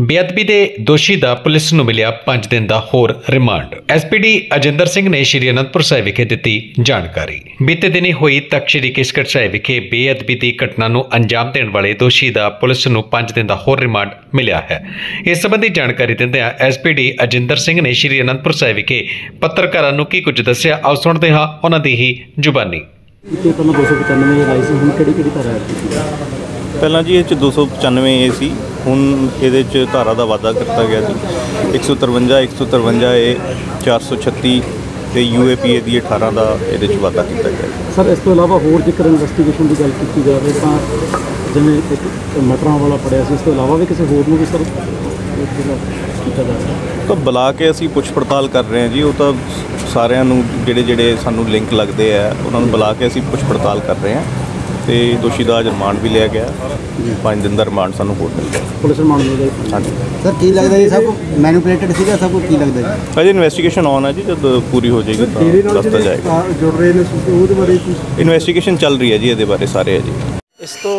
ਬੇਅਦਬੀ ਦੇ ਦੋਸ਼ੀ ਦਾ ਪੁਲਿਸ ਨੂੰ ਮਿਲਿਆ 5 ਦਿਨ ਦਾ ਹੋਰ ਰਿਮਾਂਡ। ਐਸਪੀਡੀ ਅਜਿੰਦਰ ਸਿੰਘ ਨੇ ਸ਼੍ਰੀ ਅਨੰਦਪੁਰ ਸਾਹਿਬ ਵਿਖੇ ਦਿੱਤੀ ਜਾਣਕਾਰੀ। ਬੀਤੇ ਦਿਨੀ ਹੋਈ ਤਖਤ ਸ਼੍ਰੀ ਕੇਸਗੜ੍ਹ ਸਾਹਿਬ ਵਿਖੇ ਬੇਅਦਬੀ ਦੀ ਘਟਨਾ ਨੂੰ ਅੰਜਾਮ ਦੇਣ ਵਾਲੇ ਦੋਸ਼ੀ ਦਾ ਪੁਲਿਸ ਨੂੰ 5 ਦਿਨ ਦਾ ਹੋਰ ਰਿਮਾਂਡ ਮਿਲਿਆ ਹੈ। ਇਸ ਸੰਬੰਧੀ ਜਾਣਕਾਰੀ ਦਿੰਦਿਆਂ ਐਸਪੀਡੀ ਅਜਿੰਦਰ ਸਿੰਘ ਨੇ ਸ਼੍ਰੀ ਅਨੰਦਪੁਰ ਸਾਹਿਬ ਵਿਖੇ ਪੱਤਰਕਾਰਾਂ ਨੂੰ ਕੀ ਕੁਝ ਦੱਸਿਆ ਆਓ ਸੁਣਦੇ ਹਾਂ ਉਹਨਾਂ ਦੀ ਹੀ ਜ਼ੁਬਾਨੀ। ਪਹਿਲਾਂ 295 ਲਾਈ ਸੀ ਹੁਣ ਕਿਹੜੀ ਕਿਹੜੀ ਧਾਰਾ ਹੈ? ਪਹਿਲਾਂ ਜੀ ਇਹ ਚ 295 ਏ ਸੀ। ਹੁਣ ਇਹਦੇ ਚ ਧਾਰਾ ਦਾ ਵਾਧਾ ਕੀਤਾ ਗਿਆ ਜੀ। 153 153 ਏ 436 ਤੇ ਯੂਏਪੀਏ ਦੀ 18 ਦਾ ਇਹਦੇ ਚ ਵਾਧਾ ਕੀਤਾ ਗਿਆ। ਸਰ ਇਸ ਤੋਂ ਇਲਾਵਾ ਹੋਰ ਜੇਕਰ ਇਨਵੈਸਟੀਗੇਸ਼ਨ ਦੀ ਗੱਲ ਕੀਤੀ ਜਾਵੇ ਤਾਂ ਜਿਵੇਂ ਇੱਕ ਮਟਰਾਂ ਵਾਲਾ ਪੜਿਆ ਸੀ ਇਸ ਤੋਂ ਇਲਾਵਾ ਵੀ ਕਿਸੇ ਹੋਰ ਨੂੰ ਵੀ ਸਰ ਕੀਤਾ ਜਾ ਸਕਦਾ ਤਾਂ ਬੁਲਾ ਕੇ ਅਸੀਂ ਪੁੱਛ ਪੜਤਾਲ ਕਰ ਰਹੇ ਹਾਂ ਜੀ ਉਹ ਤਾਂ ਸਾਰਿਆਂ ਨੂੰ ਜਿਹੜੇ ਜਿਹੜੇ ਸਾਨੂੰ ਲਿੰਕ ਲੱਗਦੇ ਆ ਉਹਨਾਂ ਨੂੰ ਬੁਲਾ ਕੇ ਅਸੀਂ ਪੁੱਛ ਪੜਤਾਲ ਕਰ ਰਹੇ ਹਾਂ। ਤੇ ਦੋਸ਼ੀ ਦਾ ਰਿਮਾਂਡ ਵੀ ਲਿਆ ਗਿਆ। ਪੰਜ ਦਿਨ ਦਾ ਰਿਮਾਂਡ ਸਾਨੂੰ ਹੋਰ ਮਿਲ ਗਿਆ। ਪੁਲਿਸ ਰਿਮਾਂਡ ਮਿਲ ਜਾਏ ਹਾਂਜੀ। ਸਰ ਕੀ ਲੱਗਦਾ ਜੀ ਸਭ ਮੈਨੂਪੂਲੇਟਡ ਸੀਗਾ ਸਭ ਕੁਝ ਕੀ ਲੱਗਦਾ ਜੀ? ਅਜੇ ਇਨਵੈਸਟੀਗੇਸ਼ਨ ਆਨ ਹੈ ਜੀ ਜਦ ਪੂਰੀ ਹੋ ਜਾਏਗੀ ਤਾਂ ਦੱਸਤਾ ਜਾਏਗਾ। ਜੁੜ ਰਹੇ ਨੇ ਉਹਦੇ ਬਾਰੇ ਕੁਝ ਇਨਵੈਸਟੀਗੇਸ਼ਨ ਚੱਲ ਰਹੀ ਹੈ ਜੀ ਇਹਦੇ ਬਾਰੇ ਸਾਰੇ ਹੈ ਜੀ ਇਸ ਤੋਂ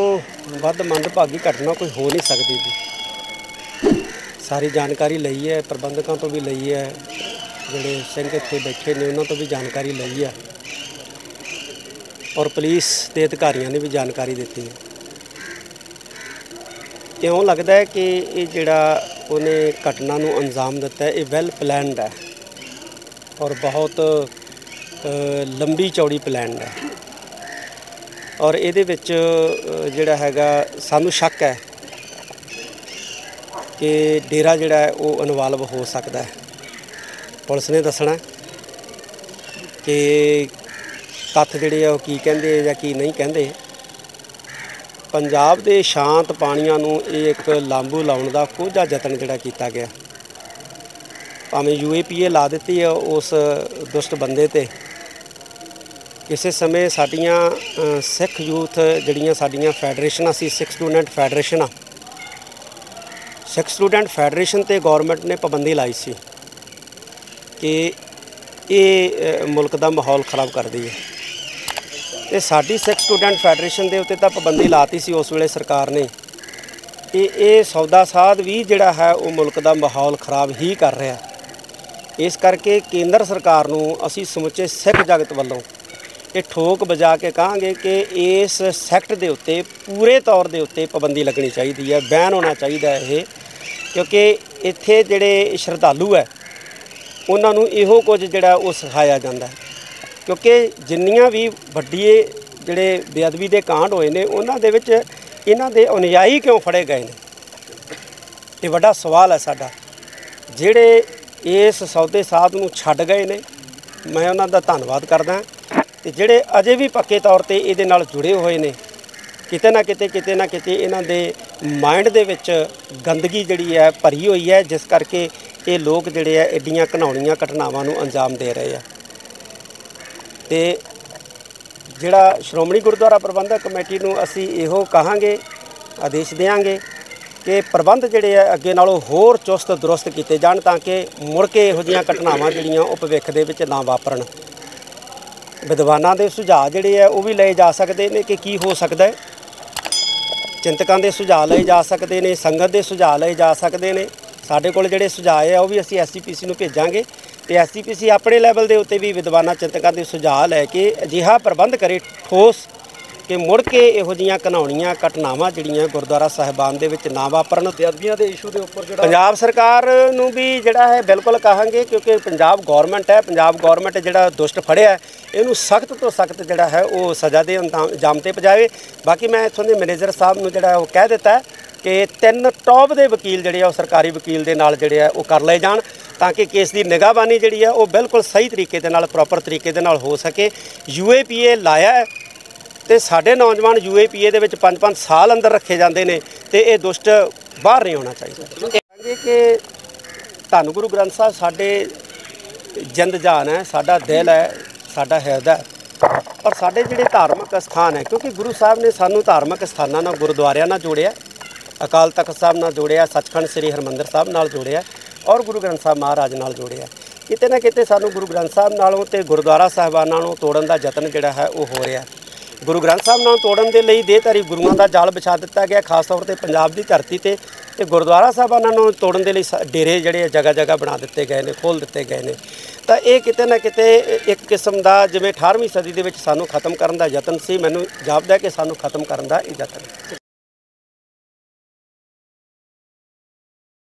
ਵੱਧ ਮੰਦਭਾਗੀ ਘਟਨਾ ਕੋਈ ਹੋ ਨਹੀਂ ਸਕਦੀ ਜੀ। ਸਾਰੀ ਜਾਣਕਾਰੀ ਲਈ ਹੈ ਪ੍ਰਬੰਧਕਾਂ ਤੋਂ ਵੀ ਲਈ ਹੈ ਜਿਹੜੇ ਸਿੰਘ ਇੱਥੇ ਬੈਠੇ ਨੇ ਉਹਨਾਂ ਤੋਂ ਵੀ ਜਾਣਕਾਰੀ ਲਈ ਹੈ। ਔਰ ਪੁਲਿਸ ਦੇ ਅਧਿਕਾਰੀਆਂ ਨੇ ਵੀ ਜਾਣਕਾਰੀ ਦਿੱਤੀ ਹੈ। ਕਿਉਂ ਲੱਗਦਾ ਹੈ ਕਿ ਇਹ ਜਿਹੜਾ ਉਹਨੇ ਘਟਨਾ ਨੂੰ ਅੰਜਾਮ ਦਿੱਤਾ ਇਹ ਵੈਲ ਪਲਾਨਡ ਹੈ ਔਰ ਬਹੁਤ ਲੰਬੀ ਚੌੜੀ ਪਲਾਨਡ ਹੈ। ਔਰ ਇਹਦੇ ਵਿੱਚ ਜਿਹੜਾ ਹੈਗਾ ਸਾਨੂੰ ਸ਼ੱਕ ਹੈ ਕਿ ਡੇਰਾ ਜਿਹੜਾ ਹੈ ਉਹ ਇਨਵੋਲਵ ਹੋ ਸਕਦਾ ਹੈ। ਪੁਲਿਸ ਨੇ ਦੱਸਣਾ ਕਿ ਤੱਥ ਜਿਹੜੇ ਆ ਉਹ ਕੀ ਕਹਿੰਦੇ ਜਾਂ ਕੀ ਨਹੀਂ ਕਹਿੰਦੇ। ਪੰਜਾਬ ਦੇ ਸ਼ਾਂਤ ਪਾਣੀਆਂ ਨੂੰ ਇਹ ਇੱਕ ਲਾਂਬੂ ਲਾਉਣ ਦਾ ਕੋਝਾ ਯਤਨ ਜਿਹੜਾ ਕੀਤਾ ਗਿਆ। ਭਾਵੇਂ ਯੂਏਪੀਏ ਲਾ ਦਿੱਤੀ ਹੈ ਉਸ ਦੁਸ਼ਟ ਬੰਦੇ ਤੇ। ਕਿਸੇ ਸਮੇਂ ਸਾਡੀਆਂ ਸਿੱਖ ਯੂਥ ਜਿਹੜੀਆਂ ਸਾਡੀਆਂ ਫੈਡਰੇਸ਼ਨਾਂ ਸੀ, ਸਿੱਖ ਸਟੂਡੈਂਟ ਫੈਡਰੇਸ਼ਨਾਂ। ਸਿੱਖ ਸਟੂਡੈਂਟ ਫੈਡਰੇਸ਼ਨ ਤੇ ਗਵਰਨਮੈਂਟ ਨੇ ਪਾਬੰਦੀ ਲਾਈ ਸੀ ਕਿ ਇਹ ਮੁਲਕ ਦਾ ਮਾਹੌਲ ਖਰਾਬ ਕਰਦੀ ਹੈ ਤੇ ਸਾਡੀ ਸਿੱਖ ਸਟੂਡੈਂਟ ਫੈਡਰੇਸ਼ਨ ਦੇ ਉੱਤੇ ਤਾਂ ਪਾਬੰਦੀ ਲਾਤੀ ਸੀ ਉਸ ਵੇਲੇ ਸਰਕਾਰ ਨੇ। ਇਹ ਇਹ ਸੌਦਾ ਸਾਧ ਵੀ ਜਿਹੜਾ ਹੈ ਉਹ ਮੁਲਕ ਦਾ ਮਾਹੌਲ ਖਰਾਬ ਹੀ ਕਰ ਰਿਹਾ। ਇਸ ਕਰਕੇ ਕੇਂਦਰ ਸਰਕਾਰ ਨੂੰ ਅਸੀਂ ਸਮੁੱਚੇ ਸਿੱਖ ਜਗਤ ਵੱਲੋਂ ਇਹ ਠੋਕ ਵਜਾ ਕੇ ਕਹਾਂਗੇ ਕਿ ਇਸ ਸੈਕਟ ਦੇ ਉੱਤੇ ਪੂਰੇ ਤੌਰ ਦੇ ਉੱਤੇ ਪਾਬੰਦੀ ਲੱਗਣੀ ਚਾਹੀਦੀ ਹੈ, ਬੈਨ ਹੋਣਾ ਚਾਹੀਦਾ ਇਹ, ਕਿਉਂਕਿ ਇੱਥੇ ਜਿਹੜੇ ਸ਼ਰਧਾਲੂ ਹੈ, ਉਹਨਾਂ ਨੂੰ ਇਹੋ ਕੁਝ ਜਿਹੜਾ ਉਹ ਸਿਖਾਇਆ ਜਾਂਦਾ ਹੈ। ਕਿਉਂਕਿ ਜਿੰਨੀਆਂ ਵੀ ਵੱਡੀਏ ਜਿਹੜੇ ਬੇਅਦਬੀ ਦੇ ਕਾਂਡ ਹੋਏ ਨੇ, ਉਹਨਾਂ ਦੇ ਵਿੱਚ ਇਹਨਾਂ ਦੇ ਅਨੁਯਾਈ ਕਿਉਂ ਫੜੇ ਗਏ ਨੇ? ਇਹ ਵੱਡਾ ਸਵਾਲ ਹੈ ਸਾਡਾ। ਜਿਹੜੇ ਇਸ ਸੌਦੇ ਸਾਧ ਨੂੰ ਛੱਡ ਗਏ ਨੇ, ਮੈਂ ਉਹਨਾਂ ਦਾ ਧੰਨਵਾਦ ਕਰਦਾ ਤੇ ਜਿਹੜੇ ਅਜੇ ਵੀ ਪੱਕੇ ਤੌਰ ਤੇ ਇਹਦੇ ਨਾਲ ਜੁੜੇ ਹੋਏ ਨੇ, ਕਿਤੇ ਨਾ ਕਿਤੇ ਕਿਤੇ ਨਾ ਕਿਤੇ ਇਹਨਾਂ ਦੇ ਮਾਈਂਡ ਦੇ ਵਿੱਚ ਗੰਦਗੀ ਜਿਹੜੀ ਹੈ, ਭਰੀ ਹੋਈ ਹੈ, ਜਿਸ ਕਰਕੇ ਇਹ ਲੋਕ ਜਿਹੜੇ ਆ ਐਡੀਆਂ ਘਨਾਉਣੀਆਂ ਘਟਨਾਵਾਂ ਨੂੰ ਅੰਜਾਮ ਦੇ ਰਹੇ ਆ। ਤੇ ਜਿਹੜਾ ਸ਼੍ਰੋਮਣੀ ਗੁਰਦੁਆਰਾ ਪ੍ਰਬੰਧਕ ਕਮੇਟੀ ਨੂੰ ਅਸੀਂ ਇਹੋ ਕਹਾਂਗੇ, ਆਦੇਸ਼ ਦੇਵਾਂਗੇ ਕਿ ਪ੍ਰਬੰਧ ਜਿਹੜੇ ਆ ਅੱਗੇ ਨਾਲੋਂ ਹੋਰ ਚੁਸਤ, ਦਰੁਸਤ ਕੀਤੇ ਜਾਣ ਤਾਂ ਕਿ ਮੁੜ ਕੇ ਇਹੋ ਜਿਹੀਆਂ ਘਟਨਾਵਾਂ ਜਿਹੜੀਆਂ ਉਹ ਭਵਿੱਖ ਦੇ ਵਿੱਚ ਨਾ ਵਾਪਰਨ। ਵਿਦਵਾਨਾਂ ਦੇ ਸੁਝਾਅ ਜਿਹੜੇ ਆ ਉਹ ਵੀ ਲਏ ਜਾ ਸਕਦੇ ਨੇ ਕਿ ਕੀ ਹੋ ਸਕਦਾ ਹੈ। ਚਿੰਤਕਾਂ ਦੇ ਸੁਝਾਅ ਲਏ ਜਾ ਸਕਦੇ ਨੇ, ਸੰਗਤ ਦੇ ਸੁਝਾਅ ਲਏ ਜਾ ਸਕਦੇ ਨੇ। ਸਾਡੇ ਕੋਲ ਜਿਹੜੇ ਸੁਝਾਅ ਆ ਉਹ ਵੀ ਅਸੀਂ ਐਸਜੀਪੀਸੀ ਨੂੰ ਭੇਜਾਂਗੇ। ਤੇ ਐਸਜੀਪੀਸੀ ਆਪਣੇ ਲੈਵਲ ਦੇ ਉੱਤੇ ਵੀ ਵਿਦਵਾਨਾਂ ਚਿੰਤਕਾਂ ਦੇ ਸੁਝਾਅ ਲੈ ਕੇ ਅਜਿਹਾ ਪ੍ਰਬੰਧ ਕਰੇ ਠੋਸ ਕਿ ਮੁੜ ਕੇ ਇਹੋ ਜੀਆਂ ਘਨਾਉਣੀਆਂ ਘਟਨਾਵਾਂ ਜਿਹੜੀਆਂ ਗੁਰਦੁਆਰਾ ਸਾਹਿਬਾਨ ਦੇ ਵਿੱਚ ਨਾ ਵਾਪਰਨ ਬੇਅਦਬੀਆਂ ਦੇ ਇਸ਼ੂ ਦੇ ਉੱਪਰ ਜਿਹੜਾ ਪੰਜਾਬ ਸਰਕਾਰ ਨੂੰ ਵੀ ਜਿਹੜਾ ਹੈ ਬਿਲਕੁਲ ਕਹਾਂਗੇ ਕਿਉਂਕਿ ਪੰਜਾਬ ਗਵਰਨਮੈਂਟ ਹੈ ਪੰਜਾਬ ਗਵਰਨਮੈਂਟ ਜਿਹੜਾ ਦੁਸ਼ਟ ਫੜਿਆ ਇਹਨੂੰ ਸਖਤ ਤੋਂ ਸਖਤ ਜਿਹੜਾ ਹੈ ਉਹ ਸਜ਼ਾ ਦੇ ਅੰਜਾਮ ਤੇ ਪਜਾਵੇ ਬਾਕੀ ਮੈਂ ਇੱਥੋਂ ਦੇ ਮੈਨੇਜਰ ਸਾਹਿਬ ਨੂੰ ਜਿਹੜਾ ਉਹ ਕਹਿ ਦਿੱਤਾ ਕਿ ਤਿੰਨ ਟੌਪ ਦੇ ਵਕੀਲ ਜਿਹੜੇ ਆ ਉਹ ਸਰਕਾਰੀ ਵਕੀਲ ਦੇ ਨਾਲ ਜਿਹੜੇ ਆ ਉਹ ਕਰ ਲਏ ਜਾਣ। ਤਾਂ ਕਿ ਕੇਸ ਦੀ ਨਿਗਾਹਬਾਨੀ ਜਿਹੜੀ ਆ ਉਹ ਬਿਲਕੁਲ ਸਹੀ ਤਰੀਕੇ ਦੇ ਨਾਲ ਪ੍ਰੋਪਰ ਤਰੀਕੇ ਦੇ ਨਾਲ ਹੋ ਸਕੇ। ਯੂਏਪੀਏ ਲਾਇਆ ਹੈ ਤੇ ਸਾਡੇ ਨੌਜਵਾਨ ਯੂਏਪੀਏ ਦੇ ਵਿੱਚ 5-5 ਸਾਲ ਅੰਦਰ ਰੱਖੇ ਜਾਂਦੇ ਨੇ ਤੇ ਇਹ ਦੁਸ਼ਟ ਬਾਹਰ ਨਹੀਂ ਹੋਣਾ ਚਾਹੀਦਾ। ਕਹਾਂਗੇ ਕਿ ਧੰਨ ਗੁਰੂ ਗ੍ਰੰਥ ਸਾਹਿਬ, ਸਾਡੇ ਜਿੰਦ ਜਾਨ ਹੈ, ਸਾਡਾ ਦਿਲ ਹੈ, ਸਾਡਾ ਹਿਰਦਾ ਹੈ। ਔਰ ਸਾਡੇ ਜਿਹੜੇ ਧਾਰਮਿਕ ਸਥਾਨ ਹੈ, ਕਿਉਂਕਿ ਗੁਰੂ ਸਾਹਿਬ ਨੇ ਸਾਨੂੰ ਧਾਰਮਿਕ ਸਥਾਨਾਂ ਨਾਲ, ਗੁਰਦੁਆਰਿਆਂ ਨਾਲ ਜੋੜਿਆ ਅਕਾਲ ਤਖਤ ਸਾਹਿਬ ਨਾਲ ਜੋੜਿਆ ਸੱਚਖੰਡ ਸ੍ਰੀ ਹਰਮੰਦਰ ਸਾਹਿਬ ਨਾਲ ਜੋੜਿਆ ਔਰ ਗੁਰੂ ਗ੍ਰੰਥ ਸਾਹਿਬ ਮਹਾਰਾਜ ਨਾਲ ਜੋੜਿਆ। ਕਿਤੇ ਨਾ ਕਿਤੇ ਸਾਨੂੰ ਗੁਰੂ ਗ੍ਰੰਥ ਸਾਹਿਬ ਨਾਲੋਂ ਤੇ ਗੁਰਦੁਆਰਾ ਸਾਹਿਬਾਨਾਂ ਨੂੰ ਤੋੜਨ ਦਾ ਯਤਨ ਜਿਹੜਾ ਹੈ, ਉਹ ਹੋ ਰਿਹਾ। ਗੁਰੂ ਗ੍ਰੰਥ ਸਾਹਿਬ ਨਾਲ ਤੋੜਨ ਦੇ ਲਈ ਦੇਹਧਾਰੀ ਗੁਰੂਆਂ ਦਾ ਜਾਲ ਵਿਛਾ ਦਿੱਤਾ ਗਿਆ, ਖਾਸ ਤੌਰ ਤੇ ਪੰਜਾਬ ਦੀ ਧਰਤੀ ਤੇ। ਤੇ ਗੁਰਦੁਆਰਾ ਸਾਹਿਬਾਨਾਂ ਨੂੰ ਤੋੜਨ ਦੇ ਲਈ ਸ- ਡੇਰੇ ਜਿਹੜੇ ਜਗ੍ਹਾ ਜਗ੍ਹਾ ਬਣਾ ਦਿੱਤੇ ਗਏ ਨੇ ਖੋਲ ਦਿੱਤੇ ਗਏ ਨੇ। ਤਾਂ ਇਹ ਕਿਤੇ ਨਾ ਕਿਤੇ ਇੱਕ ਕਿਸਮ ਦਾ ਜਿਵੇਂ 18ਵੀਂ ਸਦੀ ਦੇ ਵਿੱਚ ਸਾਨੂੰ ਖਤਮ ਕਰਨ ਦਾ ਯਤਨ ਸੀ, ਮੈਨੂੰ ਜਾਪਦਾ ਕਿ ਸਾਨੂੰ ਖਤਮ ਕਰਨ ਦਾ ਇਹ ਯਤਨ।